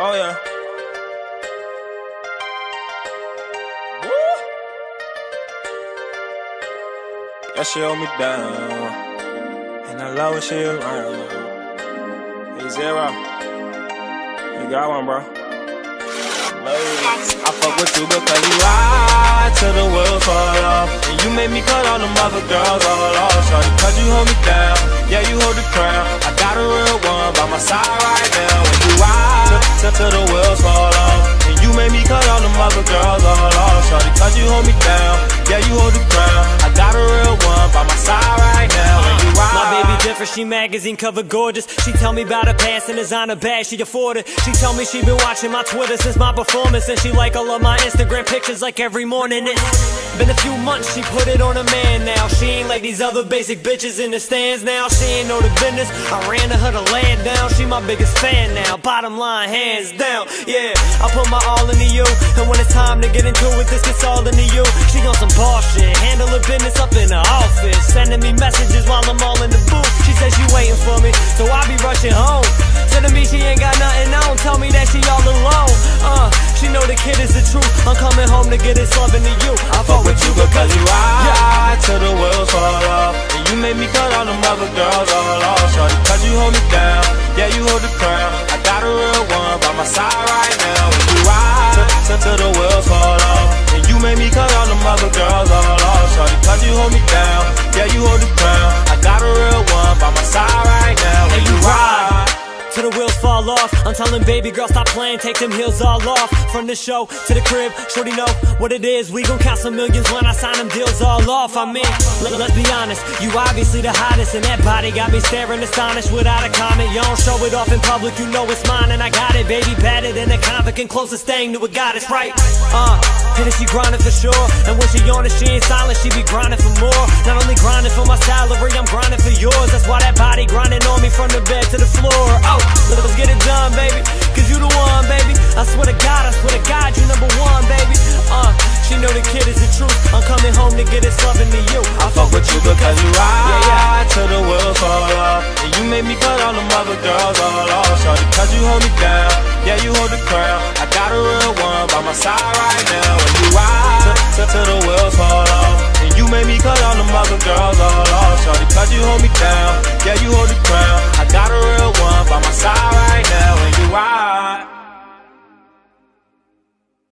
Oh yeah. Woo! Yeah, she hold me down, and I love when she around. Hey Zero, you got one, bro. I fuck with you because you ride till the wheels fall off, and you make me cut all the other girls all off. Shorty, cause you hold me down, yeah you hold the crown. Hold me down, yeah you hold the crown. She magazine cover gorgeous. She tell me about her past and designer bag, she afford it. She tell me she been watching my Twitter since my performance, and she like all of my Instagram pictures like every morning. It's been a few months, she put it on a man now. She ain't like these other basic bitches in the stands now. She ain't know the business. I ran to her to it down. She my biggest fan now. Bottom line, hands down. Yeah, I put my all into you, and when it's time to get into it, this gets all into you. She on some bullshit, handle her business up in the office, sending me messages while I'm all in the booth. She says she waiting for me, so I be rushing home. To me she ain't got nothing on, tell me that she all alone. Uh, she know the kid is the truth. I'm coming home to get this love into you. I fuck with you because you ride till the wheels off. I'm telling baby girl stop playing, take them heels all off. From the show to the crib, shorty know what it is. We gon' count some millions when I sign them deals all off. I mean, let, let's be honest, you obviously the hottest, and that body got me staring astonished without a comment. You don't show it off in public, you know it's mine, and I got it, baby. Batted in a convict and closest thing to a goddess, right? Uh, and if she grinding for sure, and when she on it, she ain't silent, she be grinding for more. Not only grinding for my salary, I'm grinding for yours. That's why that body grinding on me from the bed to the floor. Oh, let's get it done, done, baby. Cause you the one, baby. I swear to God, I swear to God, you number one, baby. Uh, she know the kid is the truth. I'm coming home to get this loving to you. I, fuck with you because you ride yeah, yeah. till the world fall off. And you made me cut all them other girls all off. Shorty, cause you hold me down. Yeah, you hold the crown. I got a real one by my side right now. And you ride till the world fall off. And you made me cut all them other girls all off. Shorty, cause you hold me down. Yeah, you hold the crown. I got a real